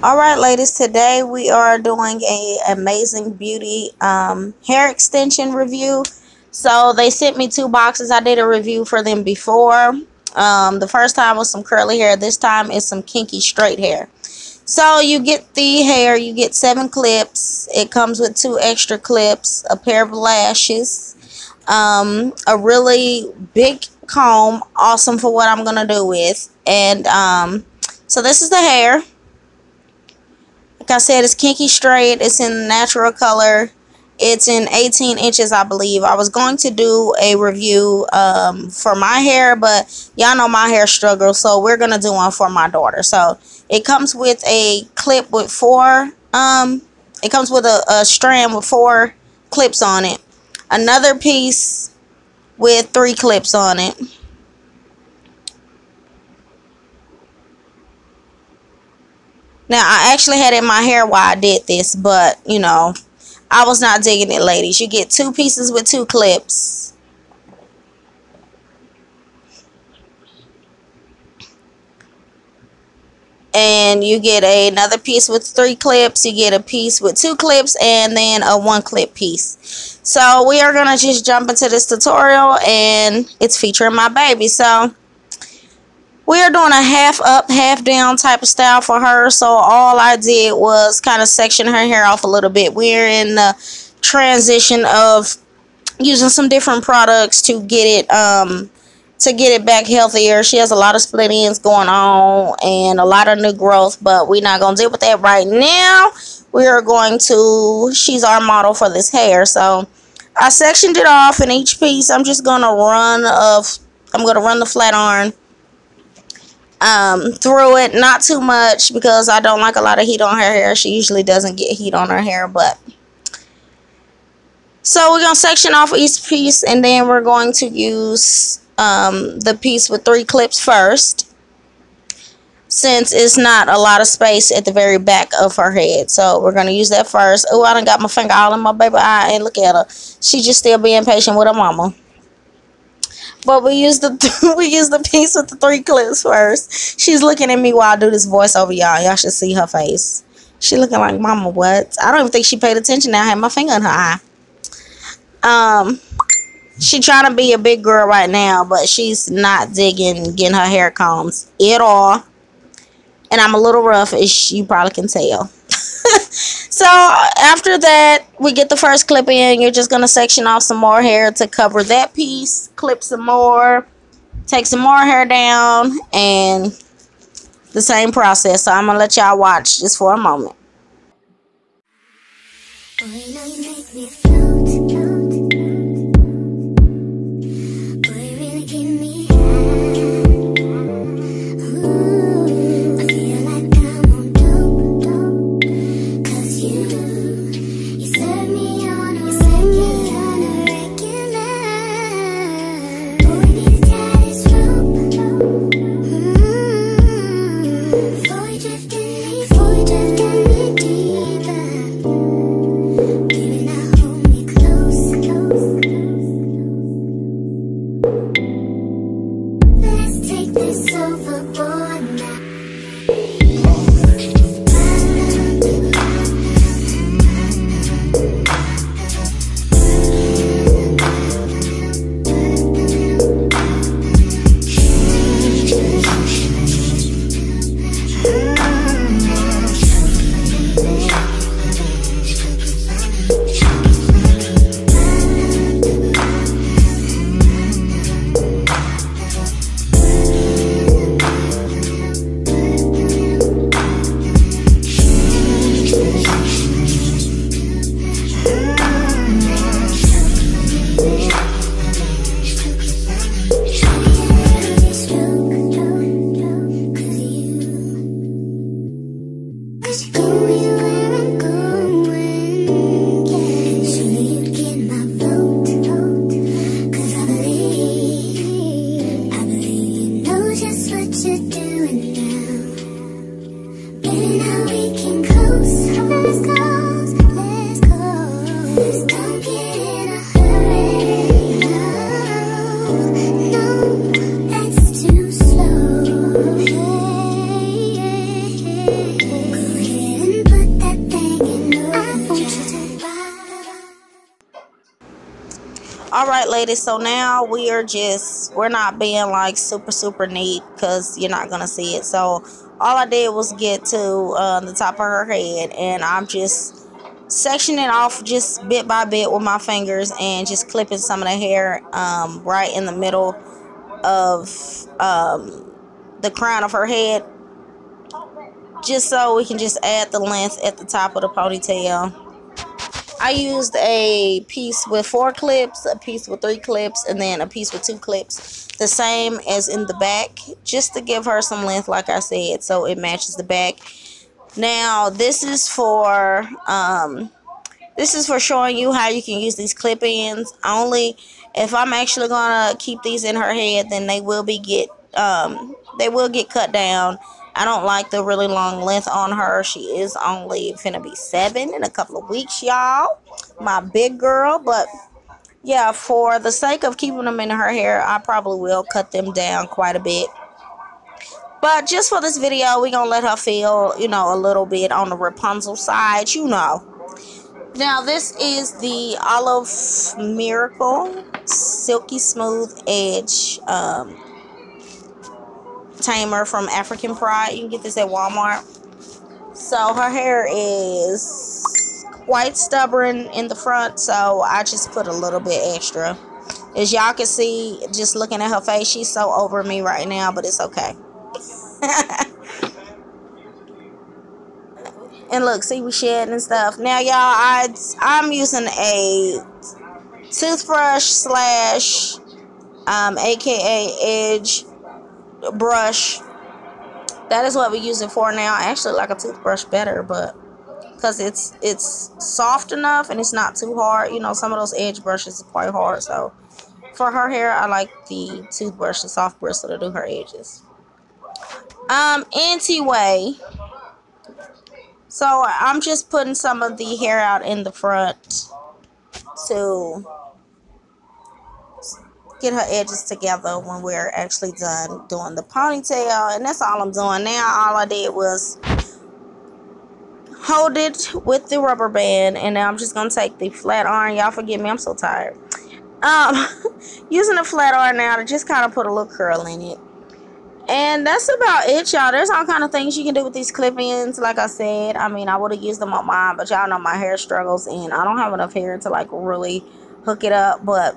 all right ladies today we are doing a amazing beauty um, hair extension review. So they sent me two boxes. I did a review for them before. Um, the first time was some curly hair. This time is some kinky straight hair. So you get the hair. You get seven clips. It comes with two extra clips a pair of lashes um, a really big comb awesome for what i'm gonna do with. And um, so this is the hair like I said, it's kinky straight. It's in natural color. It's in 18 inches, I believe. I was going to do a review um, for my hair, but y'all know my hair struggles, so we're going to do one for my daughter. So it comes with a clip with four, um, it comes with a, a strand with four clips on it. Another piece with three clips on it. Now, I actually had it in my hair while I did this, but, you know, I was not digging it, ladies. You get two pieces with two clips. And you get a, another piece with three clips. You get a piece with two clips and then a one clip piece. So we are going to just jump into this tutorial and it's featuring my baby. So we are doing a half up half down type of style for her. So all I did was kind of section her hair off a little bit. We're in the transition of using some different products to get it um to get it back healthier. She has a lot of split ends going on and a lot of new growth but we're not going to deal with that right now. We are going to she's our model for this hair. So I sectioned it off in each piece. I'm just going to run of I'm going to run the flat iron um, through it. Not too much because I don't like a lot of heat on her hair. She usually doesn't get heat on her hair, but so we're going to section off each piece and then we're going to use um, the piece with three clips first since it's not a lot of space at the very back of her head. So we're going to use that first. Oh, I done got my finger all in my baby eye and look at her. She just still being patient with her mama. But we use the we use the piece with the three clips first. She's looking at me while I do this voiceover, y'all. Y'all should see her face. She looking like, Mama, what? I don't even think she paid attention. Now I had my finger in her eye. Um, she trying to be a big girl right now, but she's not digging getting her hair combs at all. And I'm a little rough, as you probably can tell. So after that, we get the first clip in. You're just going to section off some more hair to cover that piece. Clip some more. Take some more hair down. And the same process. So I'm going to let y'all watch just for a moment. you. Ladies so now we are just we're not being like super super neat because you're not gonna see it. So all i did was get to uh, the top of her head and i'm just sectioning off just bit by bit with my fingers and just clipping some of the hair um, right in the middle of um, the crown of her head just so we can just add the length at the top of the ponytail I used a piece with four clips, a piece with three clips, and then a piece with two clips. The same as in the back, just to give her some length, like I said, so it matches the back. Now, this is for, um, this is for showing you how you can use these clip-ins. Only if I'm actually going to keep these in her head, then they will be get, um, they will get cut down I don't like the really long length on her. She is only finna be seven in a couple of weeks, y'all. My big girl, but yeah, for the sake of keeping them in her hair, I probably will cut them down quite a bit. But just for this video, we're gonna let her feel, you know, a little bit on the Rapunzel side, you know. Now, this is the Olive Miracle Silky Smooth Edge um, tamer from African Pride. You can get this at Walmart. So her hair is quite stubborn in the front, so I just put a little bit extra. As y'all can see, just looking at her face, she's so over me right now, but it's okay. and look, see we shedding and stuff. Now, y'all, I I'm using a toothbrush slash um, aka edge brush. That is what we use it for now. I actually like a toothbrush better, but because it's it's soft enough and it's not too hard. You know, some of those edge brushes are quite hard. So for her hair, I like the toothbrush, the soft bristle to do her edges. Um, anti-way. So I'm just putting some of the hair out in the front to get her edges together when we're actually done doing the ponytail. And that's all I'm doing now. All I did was hold it with the rubber band. And now I'm just to take the flat iron. Y'all forgive me. I'm so tired. Um, using the flat iron now to just kind of put a little curl in it. And that's about it, y'all. There's all kind of things you can do with these clip-ins. Like I said, I mean, I would have used them on mine, but y'all know my hair struggles, and I don't have enough hair to like really hook it up. But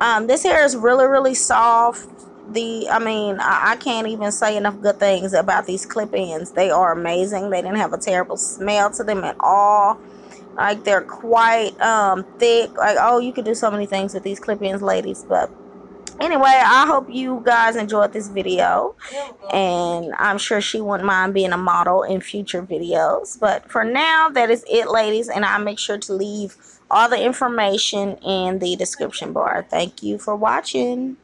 um, this hair is really, really soft. The, I mean, I, I can't even say enough good things about these clip-ins. They are amazing. They didn't have a terrible smell to them at all. Like, they're quite um, thick. Like, oh, you could do so many things with these clip-ins, ladies. But anyway i hope you guys enjoyed this video and i'm sure she wouldn't mind being a model in future videos but for now that is it ladies and i'll make sure to leave all the information in the description bar. Thank you for watching.